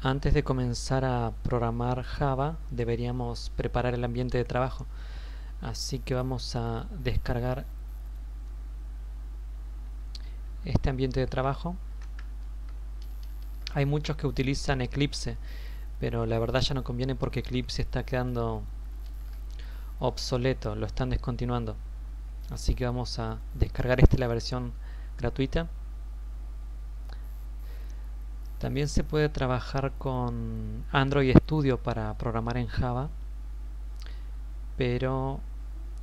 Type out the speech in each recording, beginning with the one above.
Antes de comenzar a programar Java deberíamos preparar el ambiente de trabajo. Así que vamos a descargar este ambiente de trabajo. Hay muchos que utilizan Eclipse, pero la verdad ya no conviene porque Eclipse está quedando obsoleto, lo están descontinuando. Así que vamos a descargar esta la versión gratuita. También se puede trabajar con Android Studio para programar en Java, pero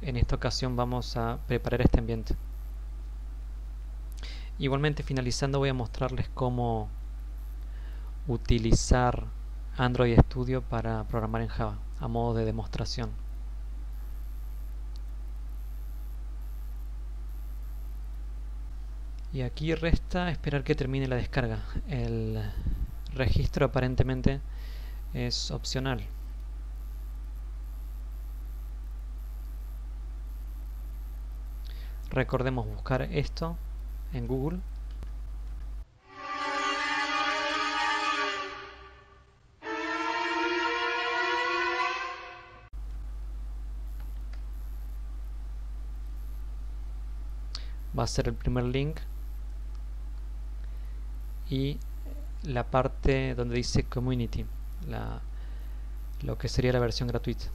en esta ocasión vamos a preparar este ambiente. Igualmente finalizando voy a mostrarles cómo utilizar Android Studio para programar en Java a modo de demostración. Y aquí resta esperar que termine la descarga. El registro aparentemente es opcional. Recordemos buscar esto en Google. Va a ser el primer link y la parte donde dice community la, lo que sería la versión gratuita.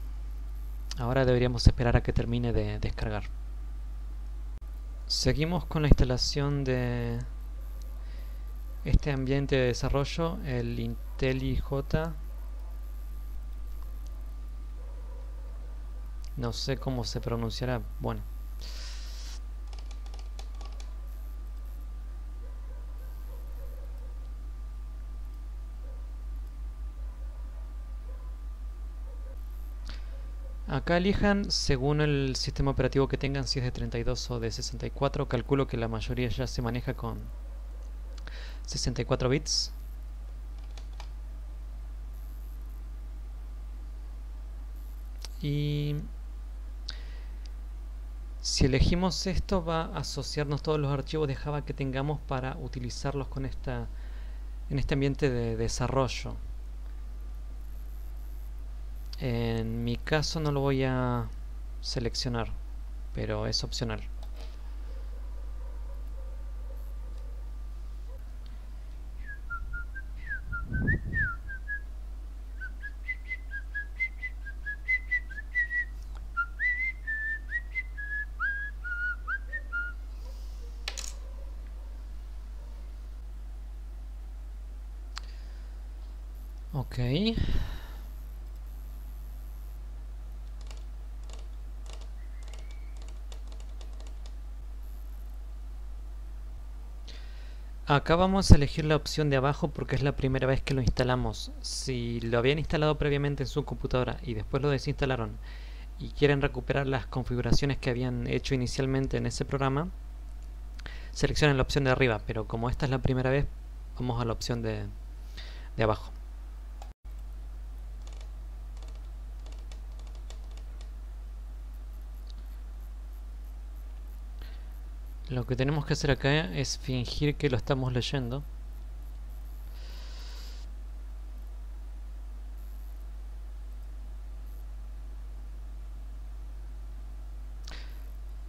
Ahora deberíamos esperar a que termine de descargar. Seguimos con la instalación de este ambiente de desarrollo el IntelliJ. No sé cómo se pronunciará. Bueno Acá elijan según el sistema operativo que tengan, si es de 32 o de 64. Calculo que la mayoría ya se maneja con 64 bits. Y si elegimos esto va a asociarnos todos los archivos de Java que tengamos para utilizarlos con esta en este ambiente de desarrollo. En mi caso no lo voy a seleccionar, pero es opcional. Ok. Acá vamos a elegir la opción de abajo porque es la primera vez que lo instalamos. Si lo habían instalado previamente en su computadora y después lo desinstalaron y quieren recuperar las configuraciones que habían hecho inicialmente en ese programa, seleccionen la opción de arriba, pero como esta es la primera vez, vamos a la opción de, de abajo. Lo que tenemos que hacer acá es fingir que lo estamos leyendo.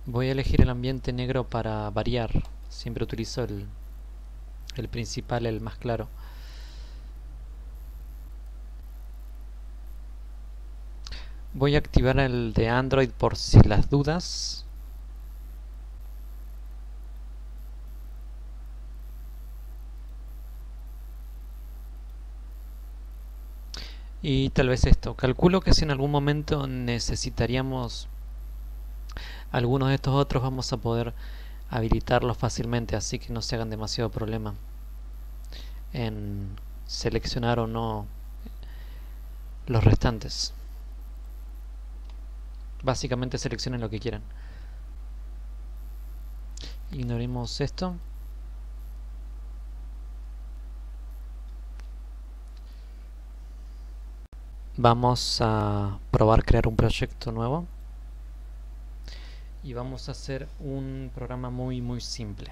Voy a elegir el ambiente negro para variar. Siempre utilizo el, el principal, el más claro. Voy a activar el de Android por si las dudas. Y tal vez esto. Calculo que si en algún momento necesitaríamos algunos de estos otros vamos a poder habilitarlos fácilmente así que no se hagan demasiado problema en seleccionar o no los restantes. Básicamente seleccionen lo que quieran. Ignoremos esto. Vamos a probar crear un proyecto nuevo y vamos a hacer un programa muy muy simple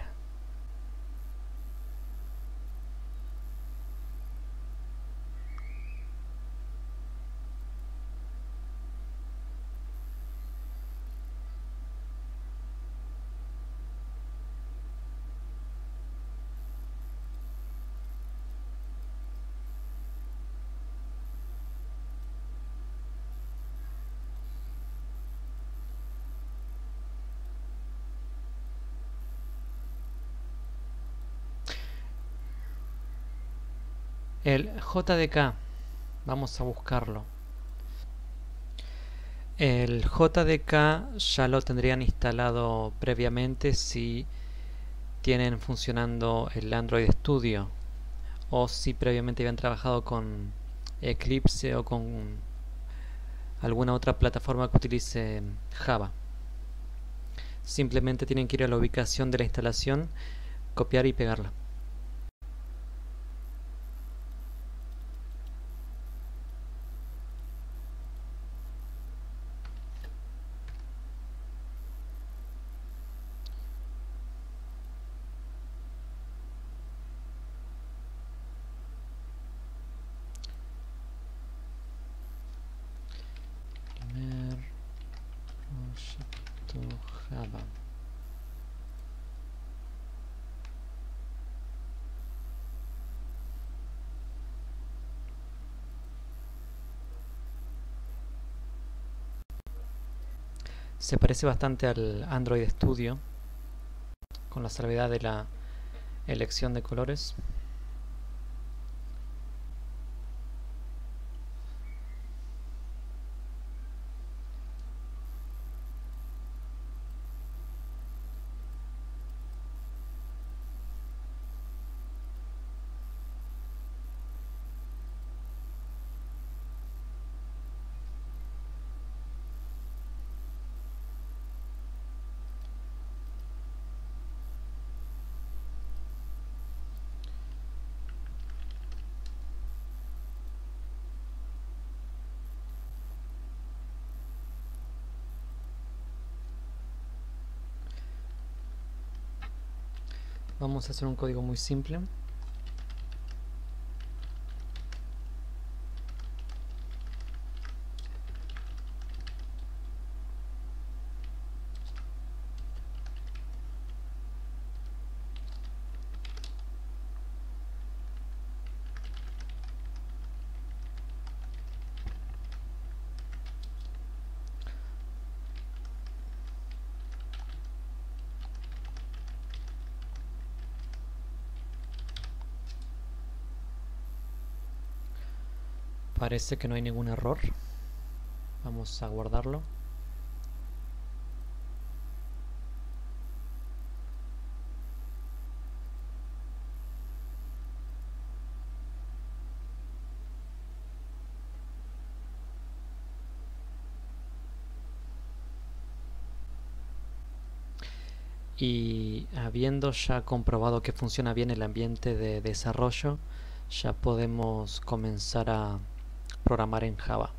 El JDK, vamos a buscarlo. El JDK ya lo tendrían instalado previamente si tienen funcionando el Android Studio o si previamente habían trabajado con Eclipse o con alguna otra plataforma que utilice Java. Simplemente tienen que ir a la ubicación de la instalación, copiar y pegarla. Se parece bastante al Android Studio, con la salvedad de la elección de colores. Vamos a hacer un código muy simple. Parece que no hay ningún error. Vamos a guardarlo. y habiendo ya comprobado que funciona bien el ambiente de desarrollo ya podemos comenzar a programar en Java.